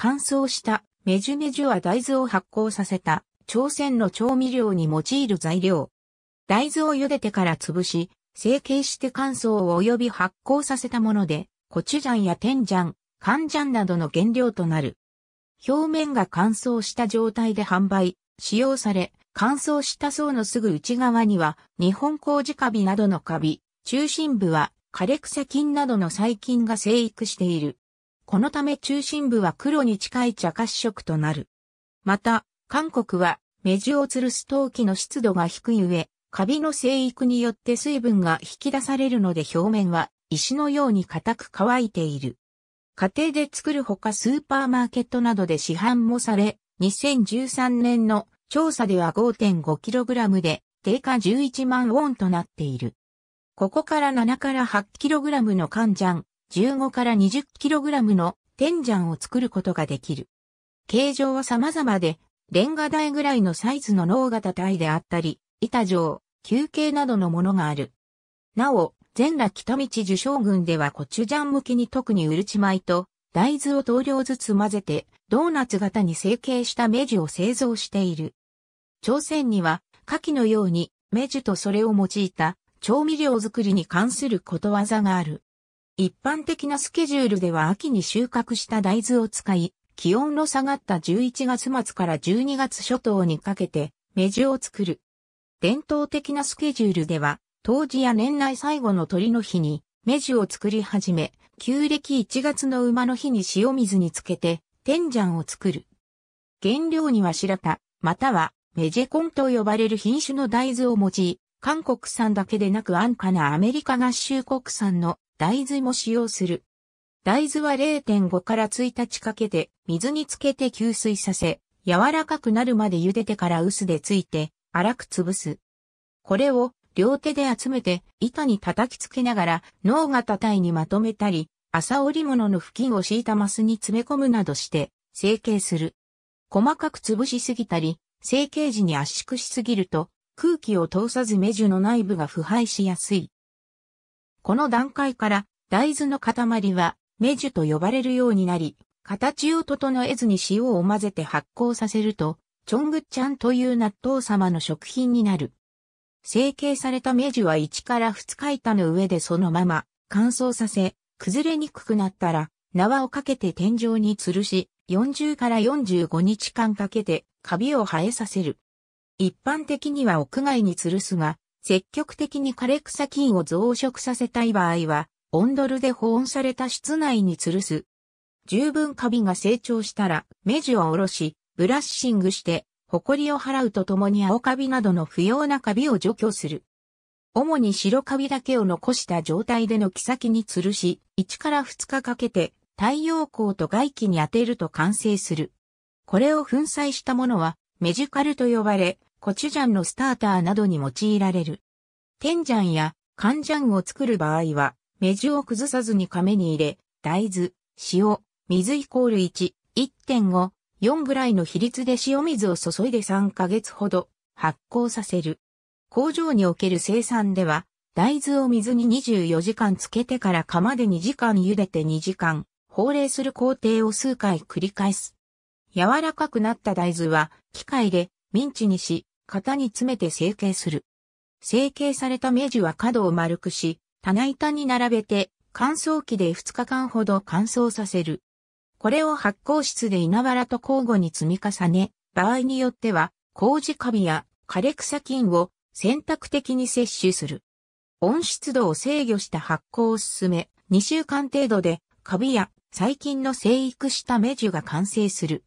乾燥したメジュメジュは大豆を発酵させた朝鮮の調味料に用いる材料。大豆を茹でてから潰し、成形して乾燥を及び発酵させたもので、コチュジャンやテンジャン、カンジャンなどの原料となる。表面が乾燥した状態で販売、使用され、乾燥した層のすぐ内側には、日本麹カビなどのカビ、中心部は枯れ草菌などの細菌が生育している。このため中心部は黒に近い茶褐色となる。また、韓国はメジを吊るす陶器の湿度が低い上、カビの生育によって水分が引き出されるので表面は石のように硬く乾いている。家庭で作るほかスーパーマーケットなどで市販もされ、2013年の調査では 5.5kg で定価11万ウォンとなっている。ここから7から 8kg のカンジャン、15から 20kg のテンジャンを作ることができる。形状は様々で、レンガ台ぐらいのサイズの脳型体であったり、板状、球形などのものがある。なお、全羅北道受賞軍ではコチュジャン向きに特にうるち米と大豆を等量ずつ混ぜてドーナツ型に成形したメジュを製造している。朝鮮には牡蠣のようにメジュとそれを用いた調味料作りに関することわざがある。一般的なスケジュールでは秋に収穫した大豆を使い、気温の下がった11月末から12月初頭にかけて、メジを作る。伝統的なスケジュールでは、冬至や年内最後の鳥の日に、メジを作り始め、旧暦1月の馬の日に塩水につけて、天ジャンを作る。原料には白田、またはメジェコンと呼ばれる品種の大豆を用い、韓国産だけでなく安価なアメリカ合衆国産の大豆も使用する。大豆は0.5から1日かけて水につけて吸水させ、柔らかくなるまで茹でてから薄でついて粗く潰す。これを両手で集めて板に叩きつけながら脳型体にまとめたり、朝織物の付近を敷いたマスに詰め込むなどして成形する。細かく潰しすぎたり、成形時に圧縮しすぎると空気を通さずメジュの内部が腐敗しやすい。この段階から大豆の塊はメジュと呼ばれるようになり、形を整えずに塩を混ぜて発酵させると、チョングッチャンという納豆様の食品になる。成形されたメジュは1から2日板の上でそのまま乾燥させ、崩れにくくなったら縄をかけて天井に吊るし、40から45日間かけてカビを生えさせる。一般的には屋外に吊るすが、積極的に枯れ草菌を増殖させたい場合は、温ドルで保温された室内に吊るす。十分カビが成長したら、目地を下ろし、ブラッシングして、埃を払うとともに青カビなどの不要なカビを除去する。主に白カビだけを残した状態での木先に吊るし、1から2日かけて太陽光と外気に当てると完成する。これを粉砕したものはメジカルと呼ばれ、コチュジャンのスターターなどに用いられる。テンジャンやカンジャンを作る場合は、メジを崩さずに亀に入れ、大豆、塩、水イコール1、1.5、4ぐらいの比率で塩水を注いで3ヶ月ほど発酵させる。工場における生産では、大豆を水に24時間つけてから釜で2時間茹でて2時間、放冷する工程を数回繰り返す。柔らかくなった大豆は、機械でミンチにし、型に詰めて成形する。成形されたメジュは角を丸くし、棚板に並べて乾燥機で2日間ほど乾燥させる。これを発酵室で稲わらと交互に積み重ね、場合によっては、麹カビや枯れ草菌を選択的に摂取する。温湿度を制御した発酵を進め、2週間程度でカビや細菌の生育したメジュが完成する。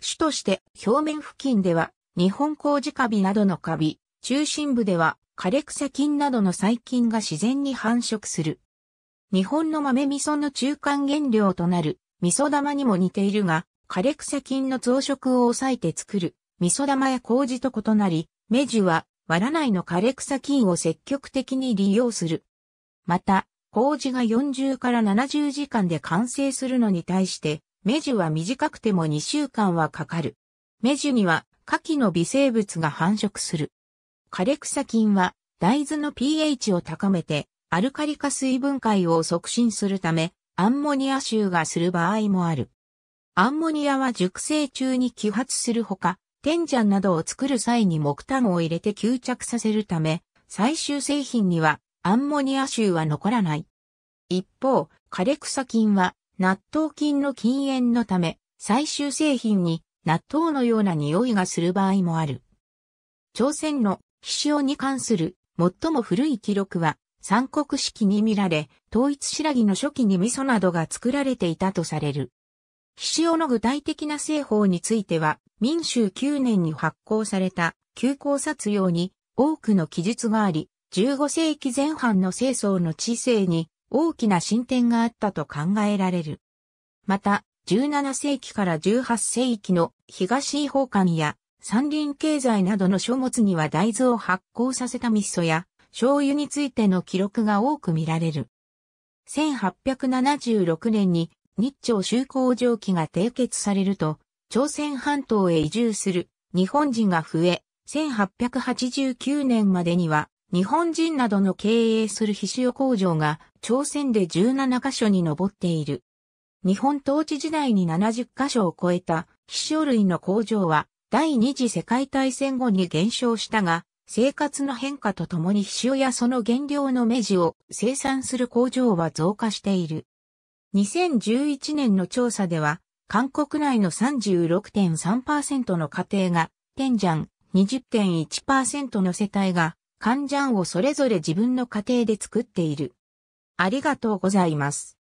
主として表面付近では日本麹カビなどのカビ、中心部では枯れ草菌などの細菌が自然に繁殖する。日本の豆味噌の中間原料となる味噌玉にも似ているが、枯れ草菌の増殖を抑えて作る味噌玉や麹と異なり、メジュは割らないの枯れ草菌を積極的に利用する。また、麹が40から70時間で完成するのに対して、メジュは短くても2週間はかかる。メジュには下記の微生物が繁殖する。カレクサ菌は大豆の pH を高めてアルカリ化水分解を促進するためアンモニア臭がする場合もある。アンモニアは熟成中に揮発するほか、天ジャンなどを作る際に木炭を入れて吸着させるため、最終製品にはアンモニア臭は残らない。一方、枯れ草菌は納豆菌の禁煙のため、最終製品に納豆のような匂いがする場合もある。朝鮮の皮塩に関する最も古い記録は三国式に見られ、統一白木の初期に味噌などが作られていたとされる。皮塩の具体的な製法については、民衆9年に発行された旧考察用に多くの記述があり、15世紀前半の清掃の知性に大きな進展があったと考えられる。また、17世紀から18世紀の東違法館や山林経済などの書物には大豆を発酵させた味噌や醤油についての記録が多く見られる。1876年に日朝修好蒸気が締結されると、朝鮮半島へ移住する日本人が増え、1889年までには日本人などの経営する皮塩工場が朝鮮で17カ所に上っている。日本統治時代に70カ所を超えた皮塩類の工場は第二次世界大戦後に減少したが、生活の変化とともに皮塩やその原料の目地を生産する工場は増加している。2011年の調査では、韓国内の36.3%の家庭が、天ジャン、20.1%の世帯が、カンジャンをそれぞれ自分の家庭で作っている。ありがとうございます。